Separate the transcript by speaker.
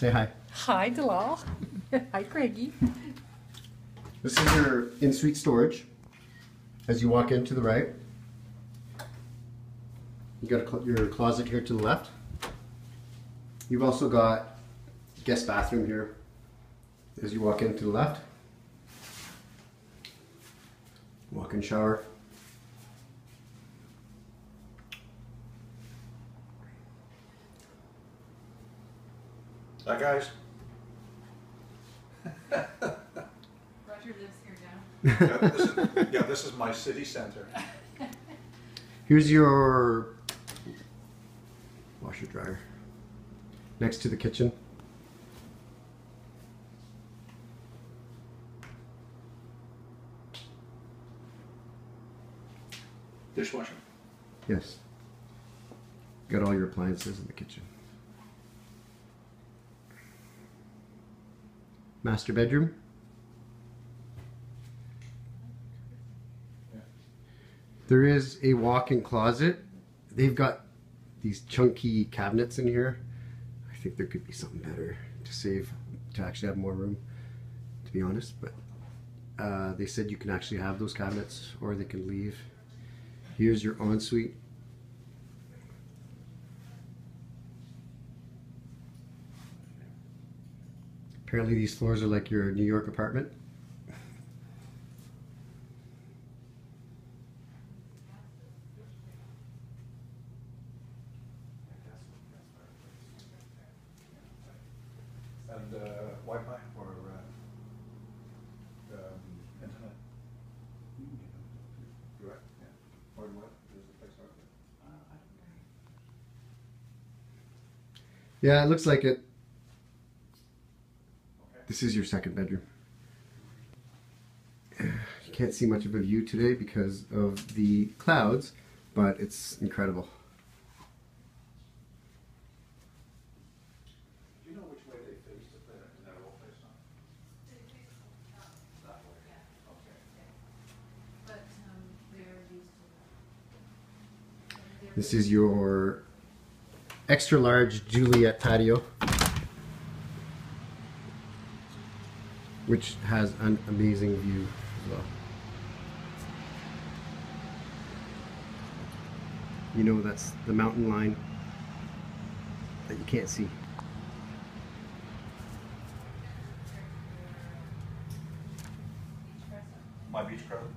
Speaker 1: Say hi.
Speaker 2: Hi, Dalal. Hi, Craigie.
Speaker 1: This is your in-suite storage. As you walk in to the right, you got a cl- your closet here to the left. You've also got guest bathroom here. As you walk in to the left, walk-in shower.
Speaker 3: Hi, guys.
Speaker 4: Roger lives here now.
Speaker 3: Yeah, this is, yeah, this is my city center.
Speaker 1: Here's your washer dryer next to the kitchen.
Speaker 3: Dishwasher.
Speaker 1: Yes. Got all your appliances in the kitchen. Master bedroom. There is a walk-in closet. They've got these chunky cabinets in here. I think there could be something better to save, to actually have more room, to be honest. But uh, they said you can actually have those cabinets or they can leave. Here's your ensuite. Apparently these floors are like your New York apartment.
Speaker 3: And uh, Wi-Fi or uh, um, internet. Direct, yeah. Or what? Is the place right
Speaker 1: Yeah, it looks like it.
Speaker 3: Okay.
Speaker 1: This is your second bedroom. You can't see much of a view today because of the clouds, but it's incredible.
Speaker 3: Do you know which way they face if they're in that old place now? That way. Okay.
Speaker 4: But, um, they're used to that.
Speaker 1: This is your extra large Juliet patio, which has an amazing view as well. You know, that's the mountain line that you can't see.
Speaker 3: My beach present?